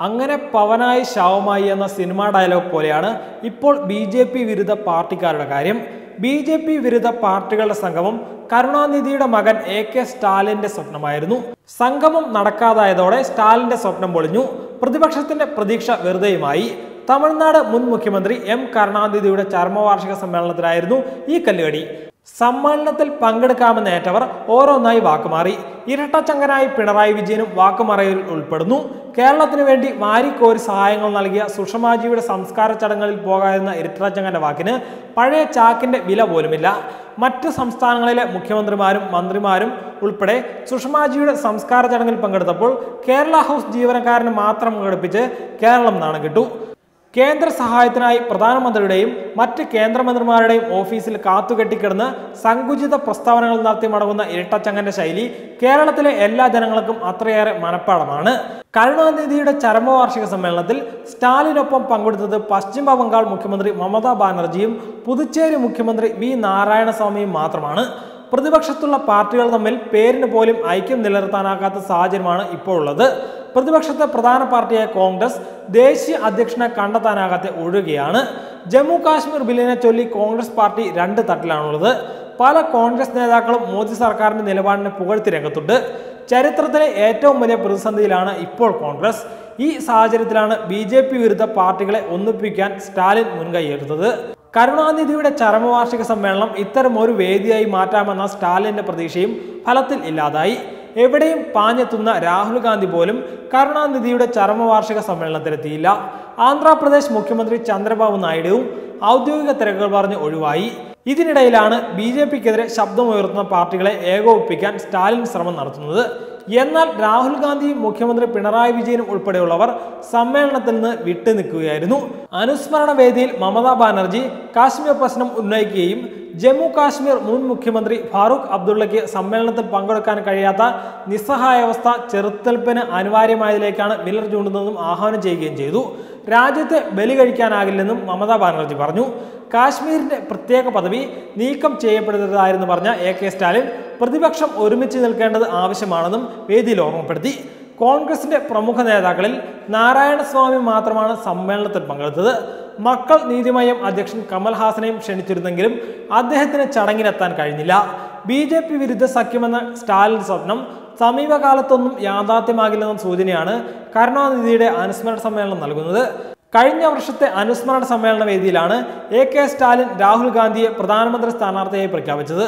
അങ്ങനെ പവനായി ശവമായി എന്ന cinema dialogue പോലെയാണ് ഇപ്പോൾ ബി ജെ പി വിരുദ്ധ പാർട്ടിക്കാരുടെ കാര്യം. ബി ജെ പി വിരുദ്ധ പാർട്ടികളുടെ സംഗമം കരുണാനിധിയുടെ മകൻ എ കെ സ്റ്റാലിന്റെ സ്വപ്നമായിരുന്നു. സംഗമം നടക്കാതായതോടെ സ്റ്റാലിന്റെ സ്വപ്നം പൊളിഞ്ഞു. പ്രതിപക്ഷത്തിന്റെ പ്രതീക്ഷ വെറുതെയുമായി. തമിഴ്നാട് മുൻ മുഖ്യമന്ത്രി എം കരുണാനിധിയുടെ ചർമ്മവാർഷിക സമ്മേളനത്തിലായിരുന്നു ഈ കല്ലുകടി. സമ്മേളനത്തിൽ പങ്കെടുക്കാമെന്ന് ഏറ്റവർ ഓരോന്നായി വാക്കുമാറി. ഇരട്ടച്ചങ്കനായി പിണറായി വിജയനും വാക്കുമറയിൽ ഉൾപ്പെടുന്നു. കേരളത്തിനു വേണ്ടി വാരിക്കോരി സഹായങ്ങൾ നൽകിയ സുഷമാജിയുടെ സംസ്കാര ചടങ്ങുകളിൽ പോകാതിരുന്ന ഇരട്ടച്ചങ്കന്റെ വാക്കിന് പഴയ ചാക്കിന്റെ വില പോലുമില്ല. മറ്റ് സംസ്ഥാനങ്ങളിലെ മുഖ്യമന്ത്രിമാരും മന്ത്രിമാരും ഉൾപ്പെടെ സുഷമാജിയുടെ സംസ്കാര ചടങ്ങിൽ പങ്കെടുത്തപ്പോൾ കേരള ഹൗസ് ജീവനക്കാരന് മാത്രം പങ്കെടുപ്പിച്ച് കേരളം നാണം കിട്ടു. കേന്ദ്ര സഹായത്തിനായി പ്രധാനമന്ത്രിയുടെയും മറ്റ് കേന്ദ്രമന്ത്രിമാരുടെയും ഓഫീസിൽ കാത്തുകെട്ടിക്കിടന്ന് സങ്കുചിത പ്രസ്താവനകൾ നടത്തി മടങ്ങുന്ന ഇരട്ടച്ചങ്ങന്റെ ശൈലി കേരളത്തിലെ എല്ലാ ജനങ്ങൾക്കും അത്രയേറെ മനഃപ്പാടമാണ്. കരുണാനിധിയുടെ ചരമവാർഷിക സമ്മേളനത്തിൽ സ്റ്റാലിനൊപ്പം പങ്കെടുത്തത് പശ്ചിമ ബംഗാൾ മുഖ്യമന്ത്രി മമതാ ബാനർജിയും പുതുച്ചേരി മുഖ്യമന്ത്രി വി നാരായണസ്വാമിയും മാത്രമാണ്. പ്രതിപക്ഷത്തുള്ള പാർട്ടികൾ തമ്മിൽ പേരിന് പോലും ഐക്യം നിലനിർത്താനാകാത്ത സാഹചര്യമാണ് ഇപ്പോൾ ഉള്ളത് പ്രതിപക്ഷത്തെ പ്രധാന പാർട്ടിയായ കോൺഗ്രസ് ദേശീയ അധ്യക്ഷനെ കണ്ടെത്താനാകാതെ ഒഴുകുകയാണ് ജമ്മു കാശ്മീർ ബില്ലിനെ ചൊല്ലി കോൺഗ്രസ് പാർട്ടി രണ്ട് തട്ടിലാണുള്ളത്. പല കോൺഗ്രസ് നേതാക്കളും മോദി സർക്കാരിന്റെ നിലപാടിനെ പുകഴ്ത്തി രംഗത്തുണ്ട്. ചരിത്രത്തിലെ ഏറ്റവും വലിയ പ്രതിസന്ധിയിലാണ് ഇപ്പോൾ കോൺഗ്രസ്. ഈ സാഹചര്യത്തിലാണ് ബി ജെ പി വിരുദ്ധ പാർട്ടികളെ ഒന്നിപ്പിക്കാൻ സ്റ്റാലിൻ മുൻകൈയെടുത്തത്. കരുണാനിധിയുടെ ചരമവാർഷിക സമ്മേളനം ഇത്തരം ഒരു വേദിയായി മാറ്റാമെന്ന സ്റ്റാലിന്റെ പ്രതീക്ഷയും ഫലത്തിൽ ഇല്ലാതായി. എവിടെയും പാഞ്ഞെത്തുന്ന രാഹുൽ ഗാന്ധി പോലും കരുണാനിധിയുടെ ചരമവാർഷിക സമ്മേളനത്തിലെത്തിയില്ല. ആന്ധ്രാപ്രദേശ് മുഖ്യമന്ത്രി ചന്ദ്രബാബു നായിഡുവും ഔദ്യോഗിക തിരക്കുകൾ പറഞ്ഞ് ഒഴിവായി. ഇതിനിടയിലാണ് ബി ജെ പിക്കെതിരെ ശബ്ദമുയർത്തുന്ന പാർട്ടികളെ ഏകോപിപ്പിക്കാൻ സ്റ്റാലിൻ ശ്രമം നടത്തുന്നത്. എന്നാൽ രാഹുൽ ഗാന്ധിയും മുഖ്യമന്ത്രി പിണറായി വിജയനും ഉൾപ്പെടെയുള്ളവർ സമ്മേളനത്തിൽ നിന്ന് വിട്ടുനിൽക്കുകയായിരുന്നു. അനുസ്മരണ വേദിയിൽ മമതാ ബാനർജി കാശ്മീർ പ്രശ്നം ഉന്നയിക്കുകയും ജമ്മു കാശ്മീർ മുൻ മുഖ്യമന്ത്രി ഫാറൂഖ് അബ്ദുള്ളയ്ക്ക് സമ്മേളനത്തിൽ പങ്കെടുക്കാൻ കഴിയാത്ത നിസ്സഹായാവസ്ഥ ചെറുത്തൽപ്പിന് അനിവാര്യമായതിലേക്കാണ് വിരൽ ചൂണ്ടുന്നതും ആഹ്വാനം ചെയ്യുകയും ചെയ്തു. രാജ്യത്തെ ബലി കഴിക്കാനാകില്ലെന്നും മമതാ ബാനർജി പറഞ്ഞു. കാശ്മീരിന്റെ പ്രത്യേക പദവി നീക്കം ചെയ്യപ്പെടുന്നതായിരുന്നു പറഞ്ഞ എ കെ സ്റ്റാലിൻ. പ്രതിപക്ഷം ഒരുമിച്ച് നിൽക്കേണ്ടത് ആവശ്യമാണെന്നും വേദിയിൽ ഓർമ്മപ്പെടുത്തി കോൺഗ്രസിന്റെ പ്രമുഖ നേതാക്കളിൽ നാരായണസ്വാമി മാത്രമാണ് സമ്മേളനത്തിൽ പങ്കെടുത്തത്. മക്കൾ നീതിമയം അധ്യക്ഷൻ കമൽഹാസനെയും ക്ഷണിച്ചിരുന്നെങ്കിലും അദ്ദേഹത്തിന് ചടങ്ങിനെത്താൻ കഴിഞ്ഞില്ല. ബി ജെ പി വിരുദ്ധ സഖ്യമെന്ന സ്റ്റാലിൻ സ്വപ്നം സമീപകാലത്തൊന്നും യാഥാർത്ഥ്യമാകില്ലെന്ന സൂചനയാണ് കരുണാനിധിയുടെ അനുസ്മരണ സമ്മേളനം നൽകുന്നത്. കഴിഞ്ഞ വർഷത്തെ അനുസ്മരണ സമ്മേളന വേദിയിലാണ് എ കെ സ്റ്റാലിൻ രാഹുൽ ഗാന്ധിയെ പ്രധാനമന്ത്രി സ്ഥാനാർത്ഥിയായി പ്രഖ്യാപിച്ചത്.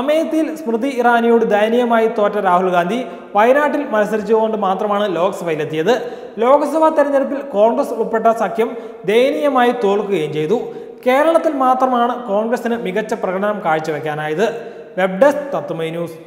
അമേത്തിയിൽ സ്മൃതി ഇറാനിയോട് ദയനീയമായി തോറ്റ രാഹുൽ ഗാന്ധി വയനാട്ടിൽ മത്സരിച്ചുകൊണ്ട് മാത്രമാണ് ലോക്സഭയിലെത്തിയത്. ലോക്സഭാ തെരഞ്ഞെടുപ്പിൽ കോൺഗ്രസ് ഉൾപ്പെട്ട സഖ്യം ദയനീയമായി തോൽക്കുകയും ചെയ്തു. കേരളത്തിൽ മാത്രമാണ് കോൺഗ്രസിന് മികച്ച പ്രകടനം കാഴ്ചവെക്കാനായത്. Web desk Tatwamayi News.